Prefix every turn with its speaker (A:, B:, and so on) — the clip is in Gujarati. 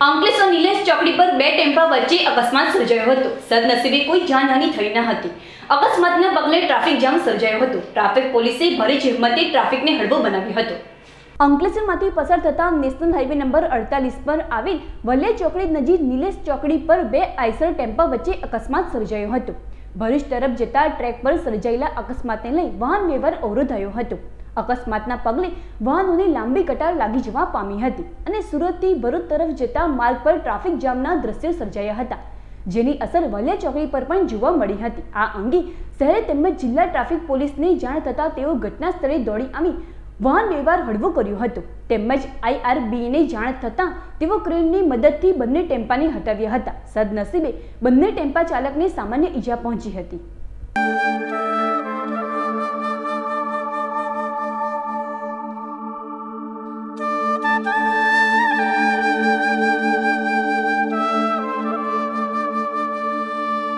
A: નિલેશ ચોકડી પર બે ટેમ્પા વચ્ચે અકસ્માત સર્જાયો હતો. સદનસીબે કોઈ જાનહાની થઈ ન હતી. અકસ્માતના પગલે ટ્રાફિક જામ સર્જાયો હતો. ટ્રાફિક પોલીસે ભરી જહેમતે ટ્રાફિકને હળવો બનાવ્યો હતો. અંકલેશ્વરમાંથી પસાર થતા નેશનલ હાઈવે નંબર અડતાલીસ પર આવેલ વલ્લે ચોકડી નજીક નિલેશ ચોકડી પર બે આઈસર ટેમ્પા વચ્ચે અકસ્માત સર્જાયો હતો. ભરૂચ તરફ જતા ટ્રેક પર સર્જાયેલા અકસ્માતને લઈ વાહન વ્યવહાર અવરોધાયો હતો. અકસ્માતના પગલે વાહનોની લાંબી કટાર લાગી જવા પામી હતી અને સુરતથી ભરૂચ તરફ જતા માર્ગ પર ટ્રાફિક જામના દ્રશ્યો સર્જાયા હતા, જેની અસર વલિયા ચોકડી પર પણ જોવા મળી હતી. આ અંગે શહેર તેમજ જિલ્લા ટ્રાફિક પોલીસને જાણ થતાં તેઓ ઘટના સ્થળે દોડી આવી વાહન વ્યવહાર હળવો કર્યો હતો. તેમજ આઈઆરબીને જાણ થતાં તેઓ ક્રેનની મદદથી બંને ટેમ્પાને હટાવ્યા હતા. સદનસીબે બંને ટેમ્પા ચાલકને સામાન્ય ઈજા પહોંચી હતી.